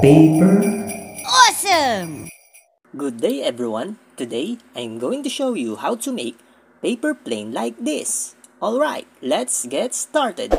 paper. Awesome! Good day everyone! Today, I'm going to show you how to make paper plane like this. Alright, let's get started!